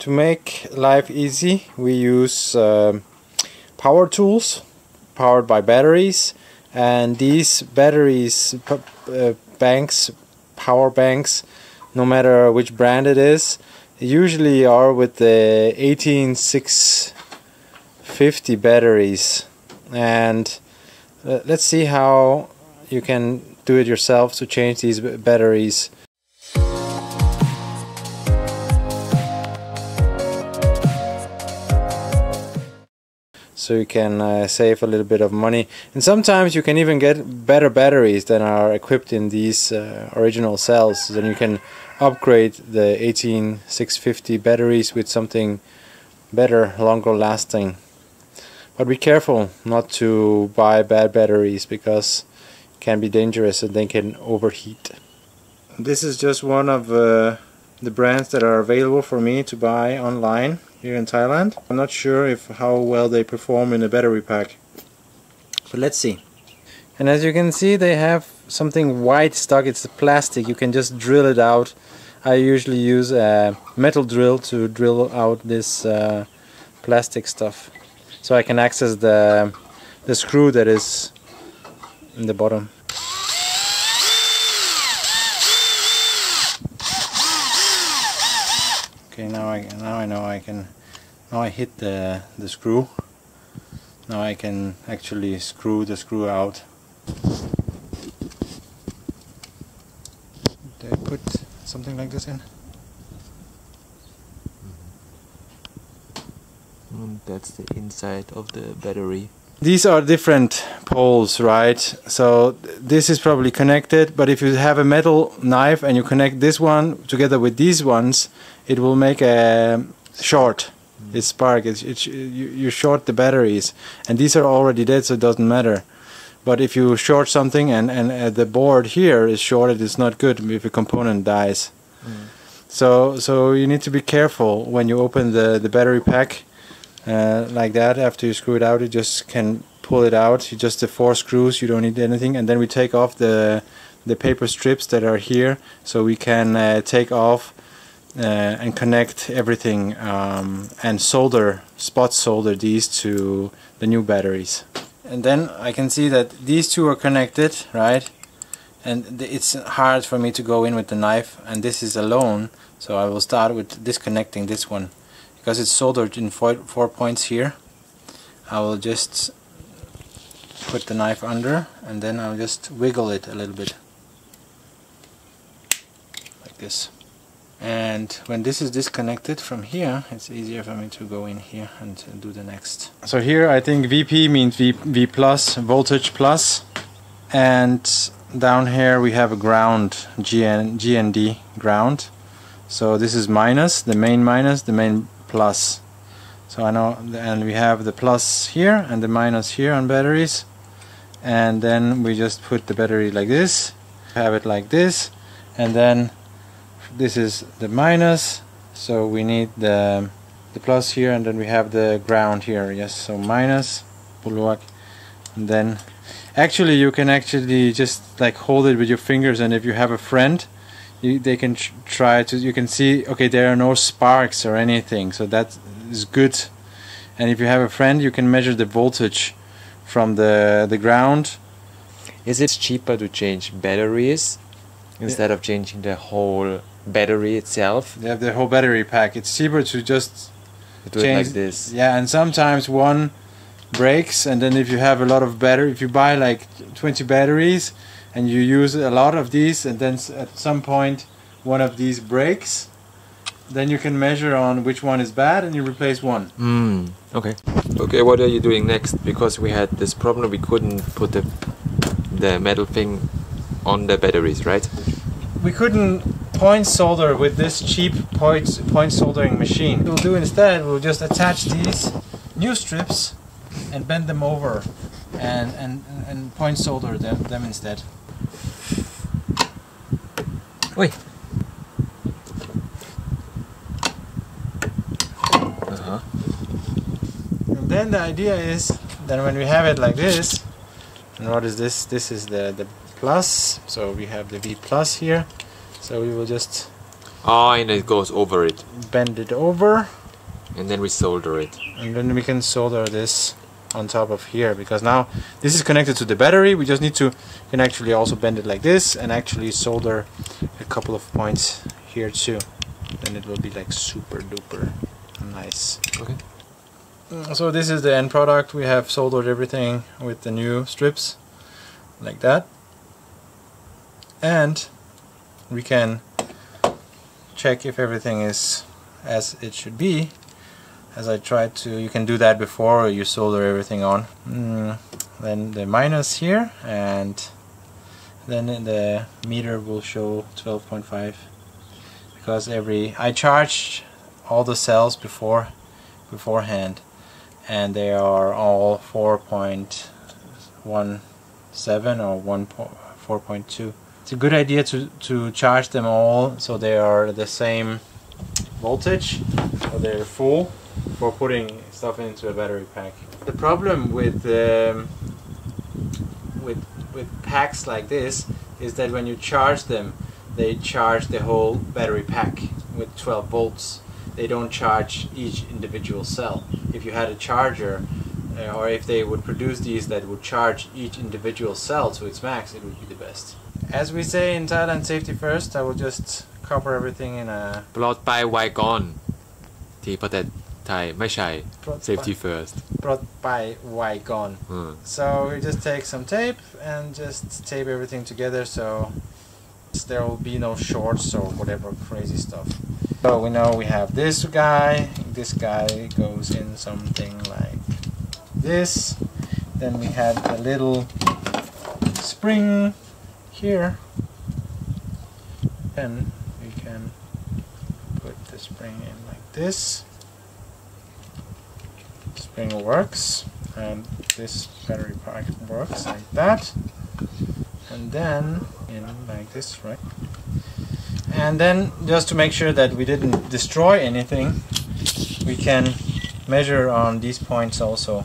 to make life easy we use uh, power tools powered by batteries and these batteries uh, banks power banks no matter which brand it is usually are with the 18650 batteries. And uh, let's see how you can do it yourself to change these batteries so you can uh, save a little bit of money. And sometimes you can even get better batteries than are equipped in these uh, original cells. Then you can upgrade the 18650 batteries with something better longer lasting. But be careful not to buy bad batteries because it can be dangerous and they can overheat. This is just one of uh, the brands that are available for me to buy online here in Thailand. I'm not sure if how well they perform in a battery pack. But let's see. And as you can see they have something white stuck, it's plastic, you can just drill it out. I usually use a metal drill to drill out this uh, plastic stuff. So I can access the, the screw that is in the bottom. Okay, now I now I know I can now I hit the the screw. Now I can actually screw the screw out. Did I put something like this in? And that's the inside of the battery. These are different poles, right? So this is probably connected, but if you have a metal knife and you connect this one together with these ones, it will make a short. Mm. It spark. It's, it's, you, you short the batteries, and these are already dead, so it doesn't matter. But if you short something and and uh, the board here is shorted, it's not good if a component dies. Mm. So so you need to be careful when you open the the battery pack uh, like that. After you screw it out, you just can pull it out. You just the four screws. You don't need anything, and then we take off the the paper strips that are here, so we can uh, take off and connect everything um, and solder, spot solder these to the new batteries. And then I can see that these two are connected, right? And it's hard for me to go in with the knife and this is alone, so I will start with disconnecting this one. Because it's soldered in four, four points here, I will just put the knife under and then I'll just wiggle it a little bit. Like this and when this is disconnected from here it's easier for me to go in here and do the next. So here I think VP means V, v plus voltage plus. And down here we have a ground GN, GND ground. So this is minus the main minus the main plus. So I know and we have the plus here and the minus here on batteries. And then we just put the battery like this have it like this. And then this is the minus so we need the the plus here and then we have the ground here yes so minus bulwark and then actually you can actually just like hold it with your fingers and if you have a friend you, they can try to you can see okay there are no sparks or anything so that is good and if you have a friend you can measure the voltage from the the ground is it cheaper to change batteries instead yeah. of changing the whole battery itself. They have the whole battery pack. It's cheaper to just do change, it like this. Yeah, and sometimes one breaks, and then if you have a lot of battery, if you buy like 20 batteries and you use a lot of these, and then at some point one of these breaks, then you can measure on which one is bad and you replace one. Mm, okay. Okay, what are you doing next? Because we had this problem, we couldn't put the the metal thing on the batteries, right? We couldn't point solder with this cheap point, point soldering machine. What we'll do instead, we'll just attach these new strips and bend them over and, and, and point solder them, them instead. Wait. Uh-huh. And then the idea is that when we have it like this, and what is this? This is the, the plus, so we have the V plus here so we will just Oh, and it goes over it. bend it over And then we solder it. and then we can solder this on top of here because now this is connected to the battery we just need to can actually also bend it like this and actually solder a couple of points here too then it will be like super duper nice Okay. Mm, so this is the end product we have soldered everything with the new strips like that and we can check if everything is as it should be. As I tried to you can do that before you solder everything on. Mm, then the minus here and then the meter will show 12.5 because every I charged all the cells before beforehand and they are all 4.17 or 1 4.2 it's a good idea to, to charge them all so they are the same voltage so they're full for putting stuff into a battery pack. The problem with um, with with packs like this is that when you charge them, they charge the whole battery pack with 12 volts. They don't charge each individual cell. If you had a charger, uh, or if they would produce these that would charge each individual cell to its max, it would be the best. As we say in Thailand, safety first. I will just cover everything in a ปลอดภัยไว้ก่อน ที่ประเทศไทยไม่ใช่ safety first ปลดไปไวก่อน อืม So we just take some tape and just tape everything together so there will be no shorts or whatever crazy stuff. So we know we have this guy, this guy goes in something like this. Then we have a little spring here. Then we can put the spring in like this. Spring works and this battery pack works like that. And then in like this right? And then just to make sure that we didn't destroy anything we can measure on these points also